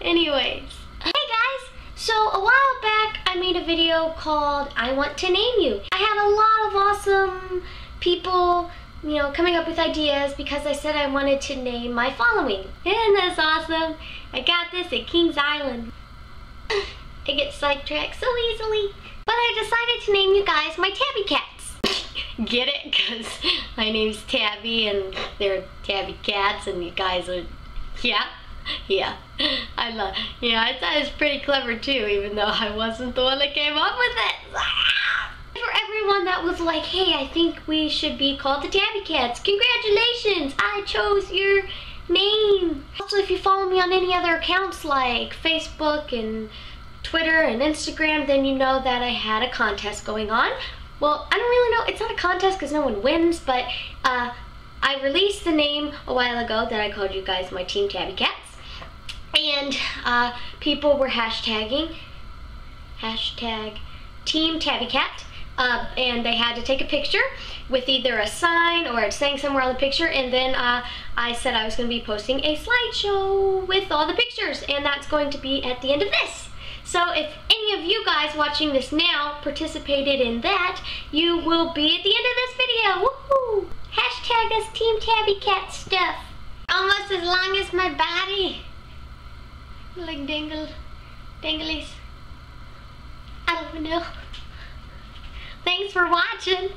Anyways, hey guys, so a while back I made a video called I Want to Name You. I had a lot of awesome people, you know, coming up with ideas because I said I wanted to name my following. Isn't this awesome? I got this at Kings Island. I get sidetracked so easily. But I decided to name you guys my Tabby Cats. Get it? Because my name's Tabby and they're Tabby Cats and you guys are, yeah? Yeah, I love, yeah, I thought it was pretty clever too, even though I wasn't the one that came up with it. For everyone that was like, hey, I think we should be called the Tabby Cats, congratulations, I chose your name. Also, if you follow me on any other accounts like Facebook and Twitter and Instagram, then you know that I had a contest going on. Well, I don't really know, it's not a contest because no one wins, but uh, I released the name a while ago that I called you guys my Team Tabby Cats and uh, people were hashtagging hashtag Team Tabby Cat. Uh, and they had to take a picture with either a sign or saying somewhere on the picture and then uh, I said I was going to be posting a slideshow with all the pictures and that's going to be at the end of this. So if any of you guys watching this now participated in that, you will be at the end of this video. Woohoo! Hashtag us Team Tabby Cat stuff. Almost as long as my body like dangle, danglies. I don't know. Thanks for watching.